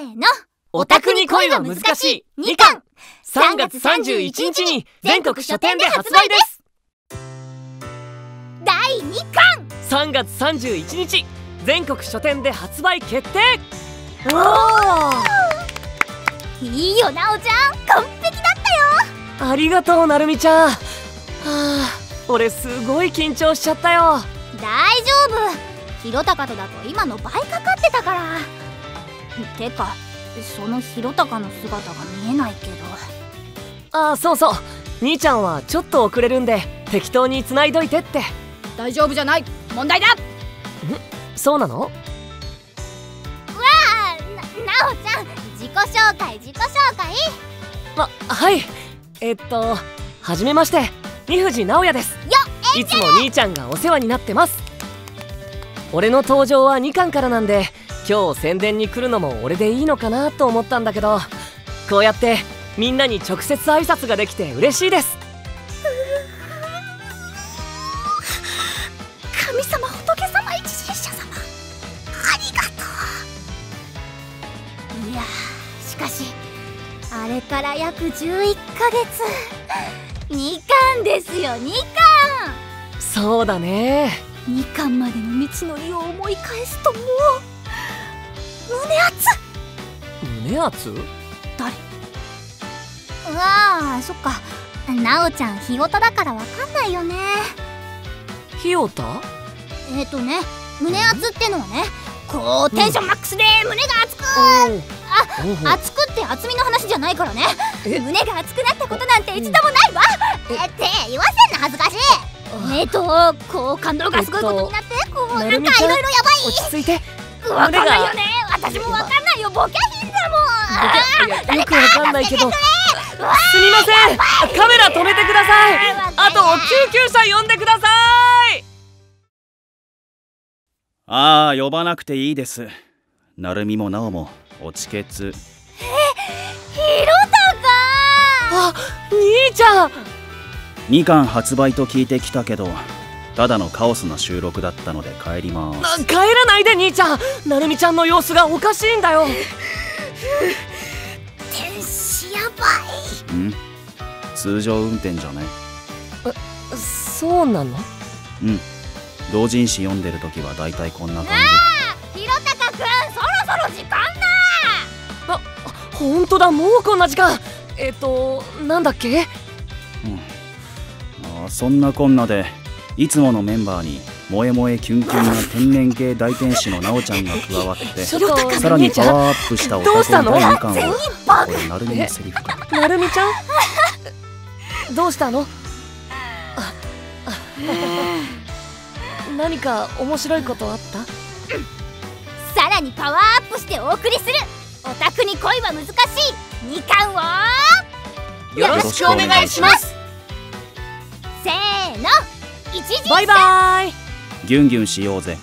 ーの。オタクに恋は難しい。2巻。3月31日に全国書店で発売です。第2巻。3月31日全国書店で発売決定。おおいいよなおちゃん。完璧だったよ。ありがとうなるみちゃん。はあ俺すごい緊張しちゃったよ。大丈夫。ひろたかとだと今の倍かかってたからてかそのひろたかの姿が見えないけど。ああそうそう。兄ちゃんはちょっと遅れるんで適当に繋いどいてって。大丈夫じゃない。問題だ。ん？そうなの？わあななおちゃん自己紹介自己紹介。まはい。えっとはじめまして。二藤直也です。よいつも兄ちゃんがお世話になってます。俺の登場は2巻からなんで今日宣伝に来るのも俺でいいのかなと思ったんだけどこうやってみんなに直接挨拶ができて嬉しいです。神様仏様一神者様ありがとう。いやしかしあれから約11ヶ月2巻ですよ2巻。そうだね。2巻までの道のりを思い返すともう胸熱胸熱？誰？うわあそっか。なおちゃんひごただからわかんないよね。ひよたえっ、ー、とね胸熱ってのはねこうテンションマックスで胸が熱く。あ熱くって厚みの話じゃないからね。胸が熱くなったことなんて一度もないわ。え？って言わせんな恥ずかしい。えっとこう感動がすごいことになって、こうなんかいろいろやばい。落ち着いて。わかんないよね私もわかんないよボケヒンだもん。よくわかんないけどすみません。カメラ止めてください。あと救急車呼んでください。ああ呼ばなくていいです。なるみもなおもおちけつ。えひろたか。あ兄ちゃん。2巻発売と聞いてきたけどただのカオスな収録だったので帰ります。帰らないで兄ちゃん。なるみちゃんの様子がおかしいんだよ。天使やばい。ん？通常運転じゃね？えそうなの？うん。同人誌読んでる時はだいたいこんな感じ。ひろたかくんそろそろ時間だ。あ本当だ。もうこんな時間。えっ、ー、となんだっけ？うん。あそんなこんなでいつものメンバーに萌え萌えキュンキュンな天然系大天使のなおちゃんが加わってさらにパワーアップしたオタク第2巻はこれなるみのセリフかなるみちゃん？どうしたの？何か面白いことあったさらにパワーアップしてお送りするオタクに恋は難しい2巻をよろしくお願いしますせーのバイバイ。ギュンギュンしようぜ。